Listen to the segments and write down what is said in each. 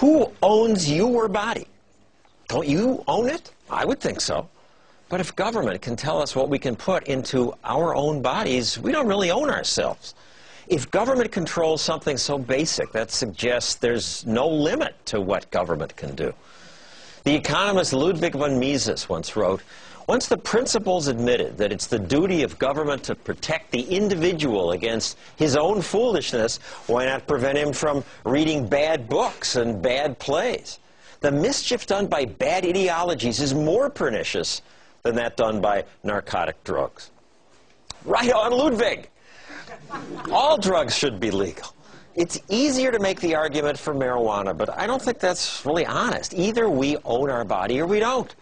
Who owns your body? Don't you own it? I would think so. But if government can tell us what we can put into our own bodies, we don't really own ourselves. If government controls something so basic, that suggests there's no limit to what government can do. The economist Ludwig von Mises once wrote, once the principles admitted that it's the duty of government to protect the individual against his own foolishness, why not prevent him from reading bad books and bad plays? The mischief done by bad ideologies is more pernicious than that done by narcotic drugs. Right on, Ludwig! All drugs should be legal. It's easier to make the argument for marijuana, but I don't think that's really honest. Either we own our body or we don't.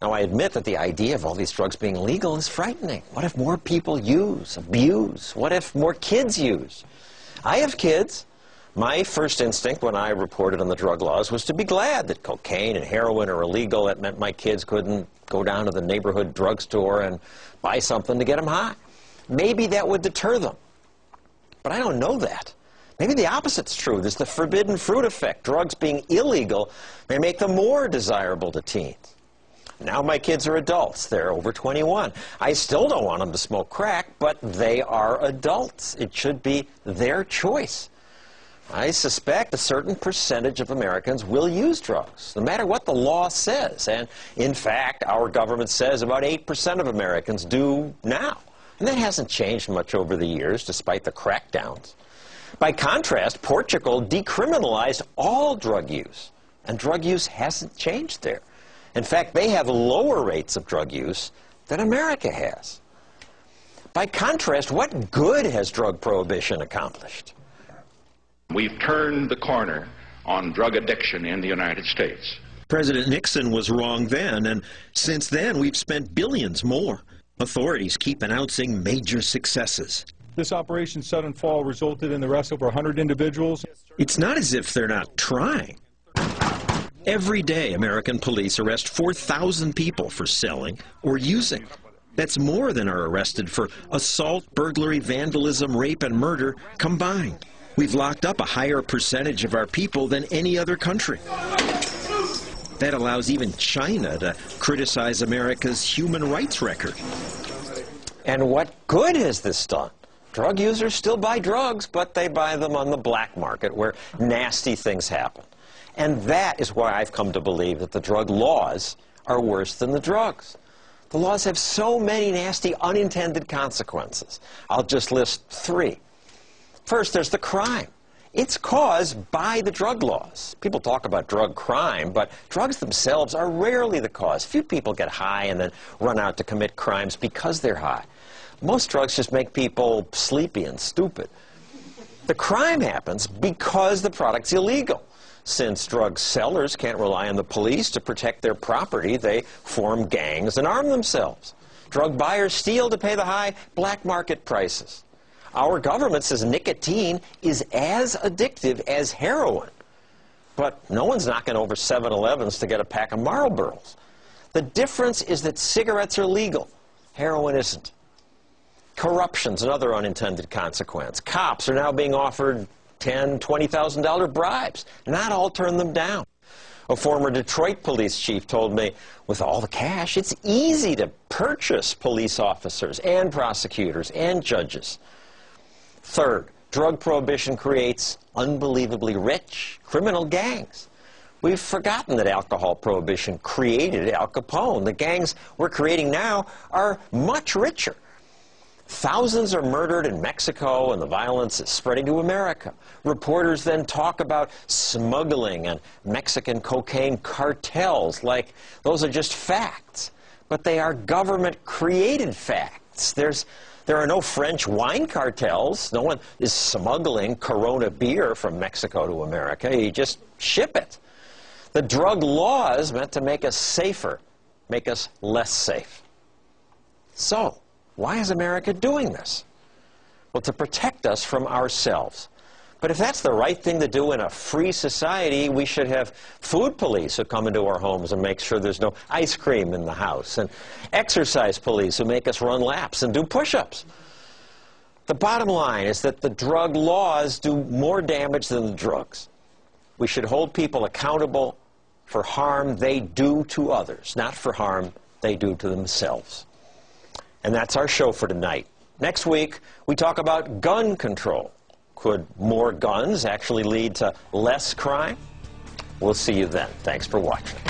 Now, I admit that the idea of all these drugs being legal is frightening. What if more people use, abuse? What if more kids use? I have kids. My first instinct when I reported on the drug laws was to be glad that cocaine and heroin are illegal. That meant my kids couldn't go down to the neighborhood drugstore and buy something to get them high. Maybe that would deter them. But I don't know that. Maybe the opposite's true. There's the forbidden fruit effect. Drugs being illegal may make them more desirable to teens. Now my kids are adults. They're over 21. I still don't want them to smoke crack, but they are adults. It should be their choice. I suspect a certain percentage of Americans will use drugs, no matter what the law says. And in fact, our government says about 8% of Americans do now. And that hasn't changed much over the years, despite the crackdowns. By contrast, Portugal decriminalized all drug use, and drug use hasn't changed there. In fact, they have lower rates of drug use than America has. By contrast, what good has drug prohibition accomplished? We've turned the corner on drug addiction in the United States. President Nixon was wrong then, and since then we've spent billions more. Authorities keep announcing major successes. This Operation Sudden Fall resulted in the arrest of over 100 individuals. It's not as if they're not trying. Every day, American police arrest 4,000 people for selling or using. That's more than are arrested for assault, burglary, vandalism, rape, and murder combined. We've locked up a higher percentage of our people than any other country. That allows even China to criticize America's human rights record. And what good has this done? Drug users still buy drugs, but they buy them on the black market where nasty things happen. And that is why I've come to believe that the drug laws are worse than the drugs. The laws have so many nasty unintended consequences. I'll just list three. First, there's the crime. It's caused by the drug laws. People talk about drug crime, but drugs themselves are rarely the cause. Few people get high and then run out to commit crimes because they're high. Most drugs just make people sleepy and stupid. The crime happens because the product's illegal. Since drug sellers can't rely on the police to protect their property, they form gangs and arm themselves. Drug buyers steal to pay the high black market prices. Our government says nicotine is as addictive as heroin. But no one's knocking over 7-Elevens to get a pack of Marlboros. The difference is that cigarettes are legal. Heroin isn't. Corruption's another unintended consequence. Cops are now being offered ten, twenty thousand dollar bribes. Not all turn them down. A former Detroit police chief told me, with all the cash, it's easy to purchase police officers and prosecutors and judges. Third, drug prohibition creates unbelievably rich criminal gangs. We've forgotten that alcohol prohibition created Al Capone. The gangs we're creating now are much richer. Thousands are murdered in Mexico, and the violence is spreading to America. Reporters then talk about smuggling and Mexican cocaine cartels like those are just facts. But they are government created facts. There's there are no French wine cartels. No one is smuggling Corona beer from Mexico to America. You just ship it. The drug laws meant to make us safer, make us less safe. So, why is America doing this? Well, to protect us from ourselves. But if that's the right thing to do in a free society, we should have food police who come into our homes and make sure there's no ice cream in the house, and exercise police who make us run laps and do push-ups. The bottom line is that the drug laws do more damage than the drugs. We should hold people accountable for harm they do to others, not for harm they do to themselves. And that's our show for tonight. Next week, we talk about gun control. Could more guns actually lead to less crime? We'll see you then. Thanks for watching.